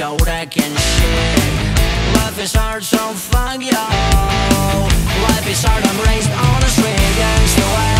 go wrecking shit Life is hard, so fuck you. Life is hard, I'm raised on a string against the way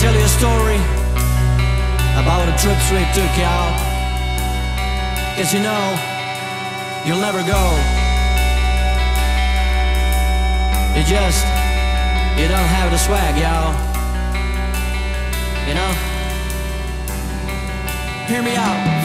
tell you a story about the trips we took out. Cause you know, you'll never go. You just, you don't have the swag, y'all. You know? Hear me out.